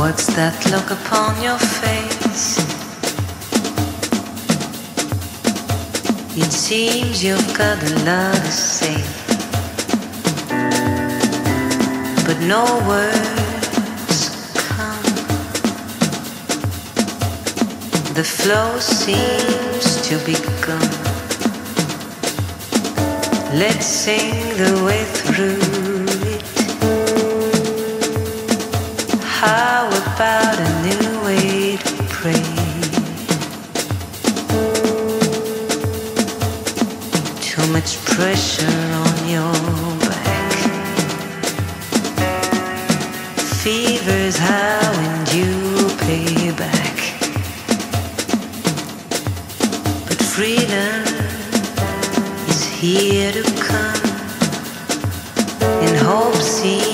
What's that look upon your face? It seems you've got a lot to say, but no words come. The flow seems to be gone. Let's sing the way through How about a new way to pray? Too much pressure on your back. Fever's how and you pay back. But freedom is here to come, and hope seems